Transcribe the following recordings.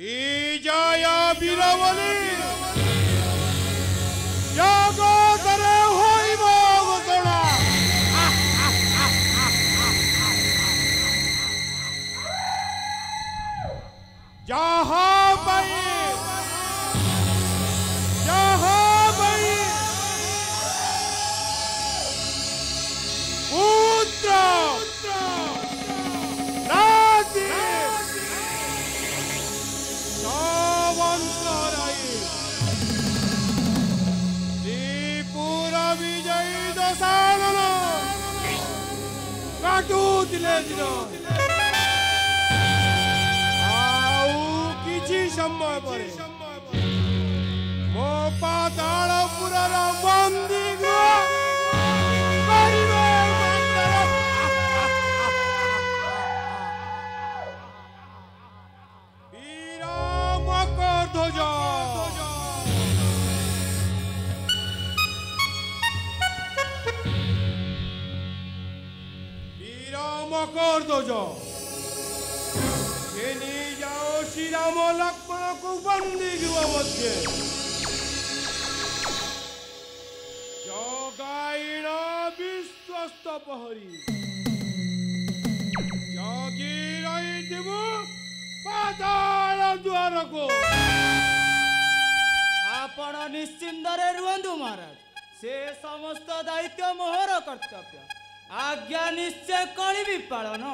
Vijaya Viravali Yago Dare Hoi Vagodana କାଟୁଥିଲେ ଦିନ ଆଉ କିଛି ସମୟ ପରେ Makardo jao. Kini jao Shri Rama Lakmana ko bandi kiwa matye. Jogaina Vishwasta Pahari. Jogi Rai Divu Patala Dwarako. ଆପଣ ନିଶ୍ଚିନ୍ତରେ ରୁହନ୍ତୁ ମହାରାଜ ସେ ସମସ୍ତ ଦାୟିତ୍ୱ ମୋହର କର୍ତ୍ତବ୍ୟ ଆଜ୍ଞା ନିଶ୍ଚୟ କରିବି ପାଳନ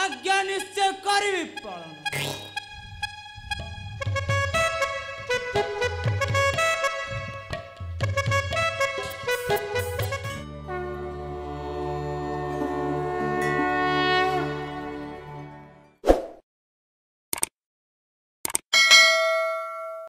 ଆଜ୍ଞା ନିଶ୍ଚୟ କରିବି ପାଳନ